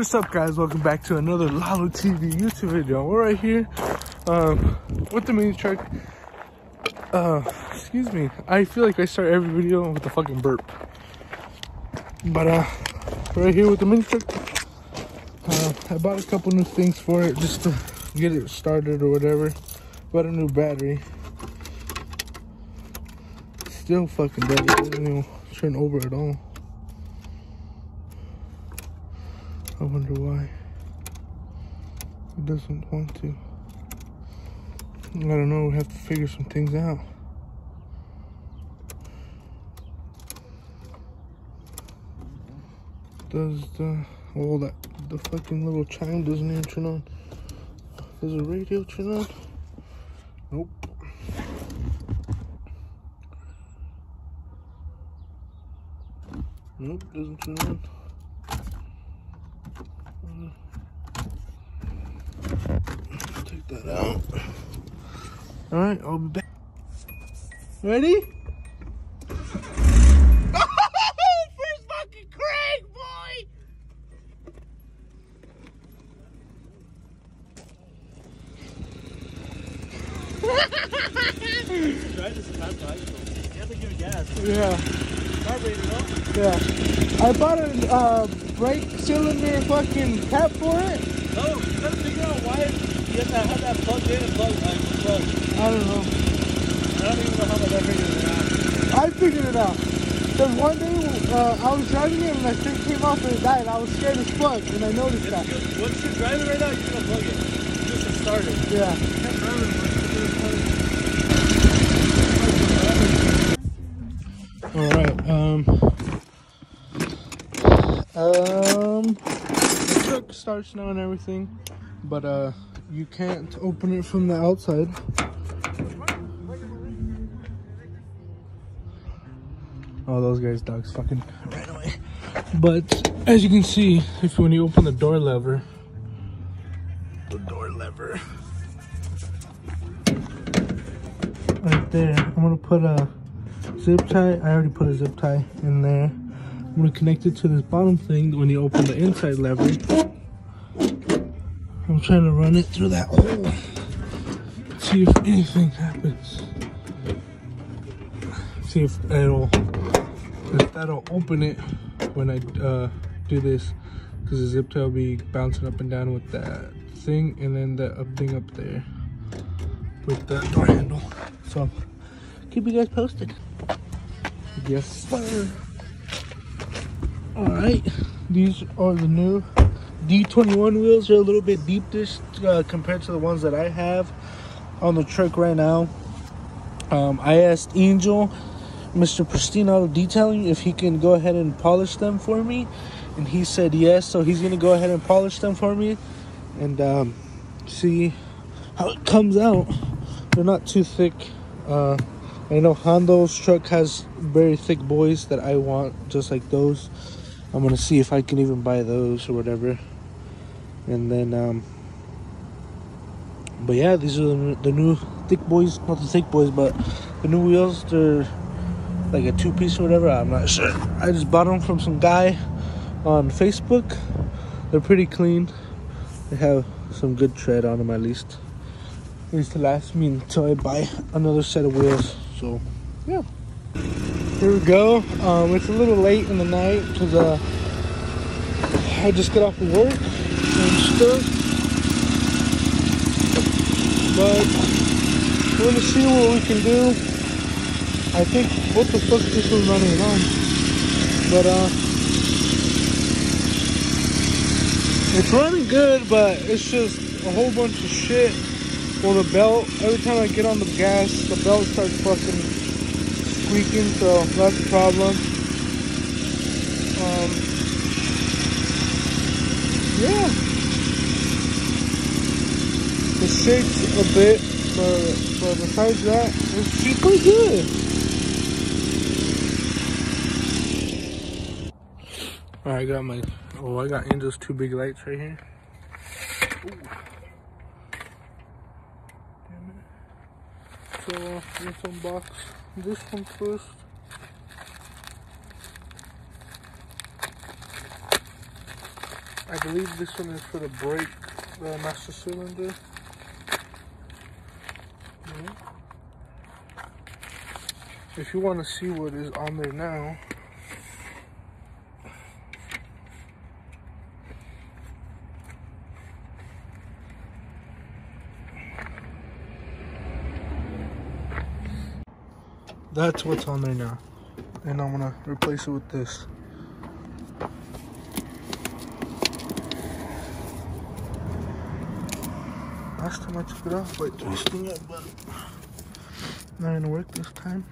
is up guys? Welcome back to another Lalo TV YouTube video. We're right here um, with the mini truck. Uh, excuse me. I feel like I start every video with a fucking burp. But uh, right here with the mini truck. Uh, I bought a couple new things for it just to get it started or whatever. Bought a new battery. Still fucking dead. It doesn't even turn over at all. I wonder why. It doesn't want to. I don't know, we have to figure some things out. Does the, oh that, the fucking little chime doesn't even turn on. Does the radio turn on? Nope. Nope, doesn't turn on. Take that out. All right, I'll be back. Ready? First fucking Craig, boy! Try this time You have to give gas. Yeah, Carburetor, yeah. I bought a uh, brake cylinder fucking cap for it. No, you gotta figure out why you have to have that plugged in and plugged, like, plugged. I don't know. I don't even know how dad figured it out. I figured it out. Cause one day uh, I was driving it and my thing came off and it died. I was scared as fuck and I noticed that. It's good. Once you're driving right now, you're gonna plug it. Just to start it. Yeah. You can't drive it once you get it plugged. All right. Um. Um. The truck starts now and everything, but uh, you can't open it from the outside. Oh, those guys' dogs fucking ran away. But as you can see, if when you open the door lever, the door lever, right there, I'm gonna put a zip tie. I already put a zip tie in there. I'm gonna connect it to this bottom thing when you open the inside lever. I'm trying to run it through that hole. See if anything happens. See if it'll if that'll open it when I uh, do this. Because the zip tie will be bouncing up and down with that thing and then the up thing up there with the door handle. So keep you guys posted. Yes, sir. All right, these are the new D21 wheels. They're a little bit deep this uh, compared to the ones that I have on the truck right now. Um, I asked Angel, Mr. Pristine Auto Detailing, if he can go ahead and polish them for me, and he said yes. So he's gonna go ahead and polish them for me, and um, see how it comes out. They're not too thick. Uh, I know Hondo's truck has very thick boys that I want, just like those. I'm gonna see if I can even buy those or whatever. And then, um, but yeah, these are the, new thick boys, not the thick boys, but the new wheels. They're like a two piece or whatever. I'm not sure. I just bought them from some guy on Facebook. They're pretty clean. They have some good tread on them at least. At least to last me until I buy another set of wheels. So, yeah. Here we go. Um, it's a little late in the night because uh, I just got off of work and. But we're gonna see what we can do. I think what the fuck this was running on. But uh it's running good, but it's just a whole bunch of shit. Well the belt, every time I get on the gas, the belt starts fucking squeaking, so that's a problem. Um, yeah. It shakes a bit, but, but besides that, it's pretty good. Alright, I got my, oh, I got Angel's two big lights right here. Ooh. Damn it. So, let's unbox this one first. I believe this one is for the brake, master cylinder. If you want to see what is on there now, that's what's on there now. And I'm gonna replace it with this. Last time I took it off by twisting it, but not gonna work this time.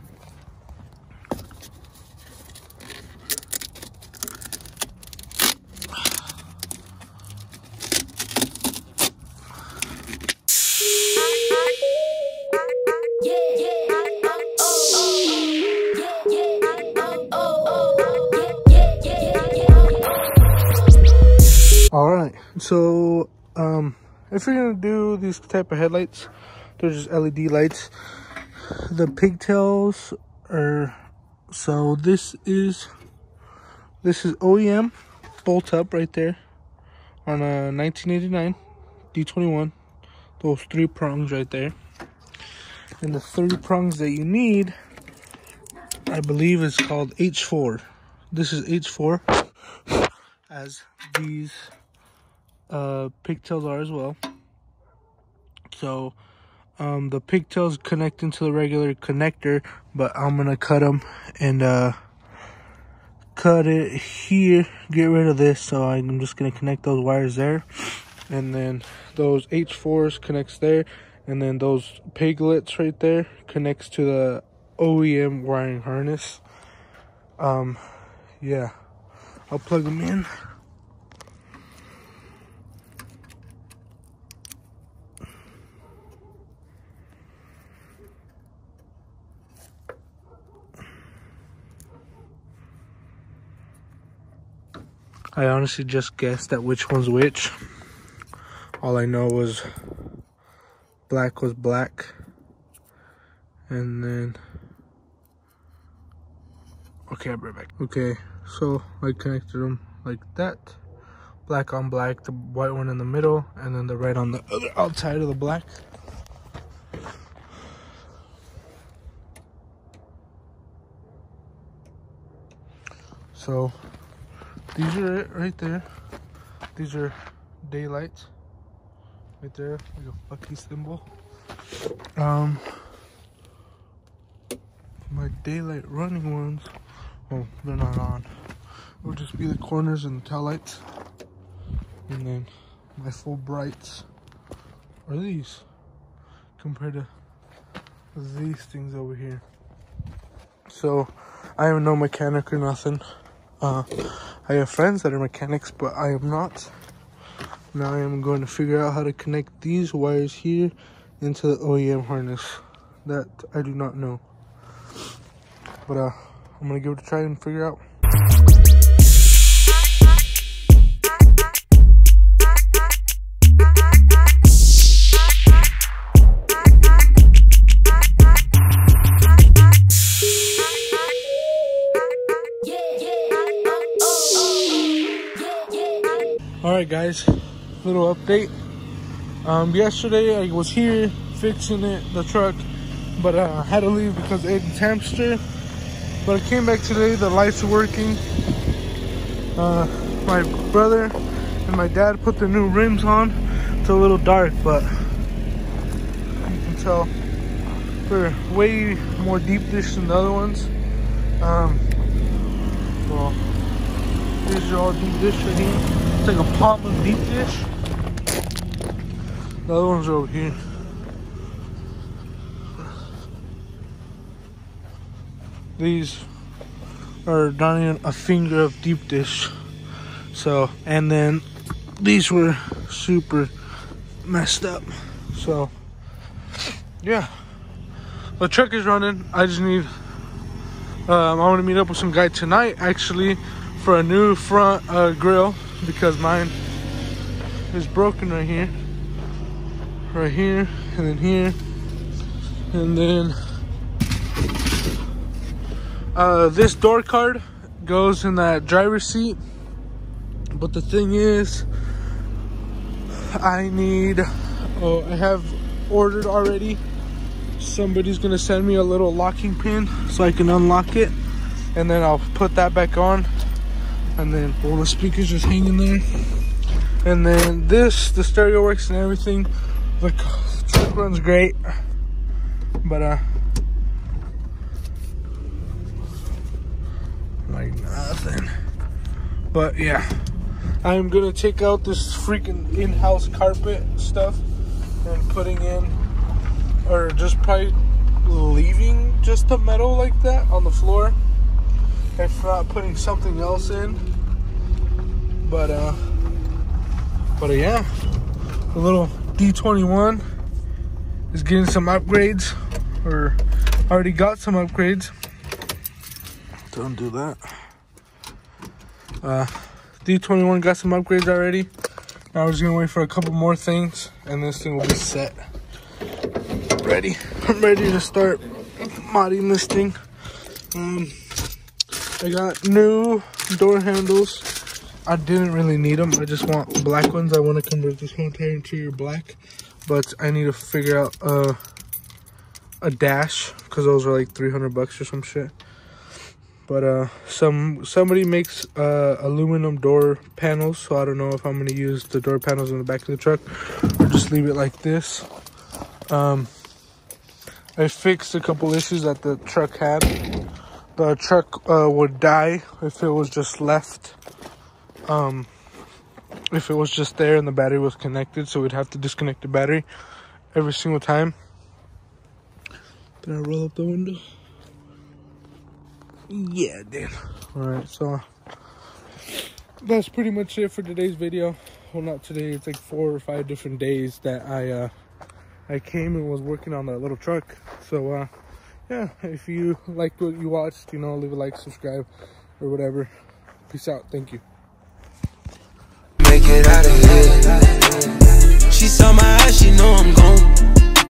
All right, so um, if you're gonna do these type of headlights, they're just LED lights. The pigtails are so this is this is OEM bolt up right there on uh, a 1989 D21. Those three prongs right there, and the three prongs that you need, I believe, is called H4. This is H4 as these uh, pigtails are as well. So um, the pigtails connect into the regular connector, but I'm gonna cut them and uh, cut it here, get rid of this. So I'm just gonna connect those wires there, and then those H4s connects there, and then those piglets right there connects to the OEM wiring harness. Um, yeah, I'll plug them in. I honestly just guessed at which one's which. All I know was black was black. And then... Okay, I'll be right back. Okay, so I connected them like that. Black on black, the white one in the middle, and then the red on the other outside of the black. So these are it right there. These are daylights right there, like a lucky symbol. Um, my daylight running ones, oh, they're not on. It'll just be the corners and the tail lights. And then my full brights are these compared to these things over here. So I am no mechanic or nothing. Uh, I have friends that are mechanics, but I am not. Now I am going to figure out how to connect these wires here into the OEM harness. That I do not know. But uh, I'm going to give it a try and figure out. All right, guys, little update. Um, yesterday I was here fixing it, the truck, but uh, I had to leave because Aiden's hamster. But I came back today, the lights are working. Uh, my brother and my dad put the new rims on. It's a little dark, but you can tell they're way more deep dish than the other ones. Um, well, these are all deep dish right here. Like a palm of deep dish. The other ones over here. These are not even a finger of deep dish. So, and then these were super messed up. So, yeah. The truck is running. I just need, um, I want to meet up with some guy tonight actually for a new front uh, grill because mine is broken right here right here and then here and then uh, this door card goes in that driver's seat But the thing is, I need, oh, I have ordered already. Somebody's gonna send me a little locking pin so I can unlock it. And then I'll put that back on. And then all the speakers just hanging there. And then this, the stereo works and everything. The truck runs great. But, uh, like nothing. But yeah, I'm gonna take out this freaking in-house carpet stuff and putting in, or just probably leaving just the metal like that on the floor. If not putting something else in. But uh, but uh, yeah, the little D21 is getting some upgrades, or already got some upgrades. Don't do that. Uh, D21 got some upgrades already. Now we're just gonna wait for a couple more things and this thing will be set. Ready. I'm ready to start modding this thing. Um, I got new door handles. I didn't really need them. I just want black ones. I want to convert this whole entire interior black. But I need to figure out uh, a dash because those are like 300 bucks or some shit but uh some somebody makes uh aluminum door panels so i don't know if i'm gonna use the door panels in the back of the truck or just leave it like this um i fixed a couple issues that the truck had the truck uh, would die if it was just left um if it was just there and the battery was connected so we'd have to disconnect the battery every single time did i roll up the window yeah, dude. All right, so that's pretty much it for today's video. Well, not today. It's like four or five different days that I uh, I came and was working on that little truck. So uh, yeah, if you liked what you watched, you know, leave a like, subscribe, or whatever. Peace out. Thank you. Make it out of here. She saw my eyes, she know I'm gone.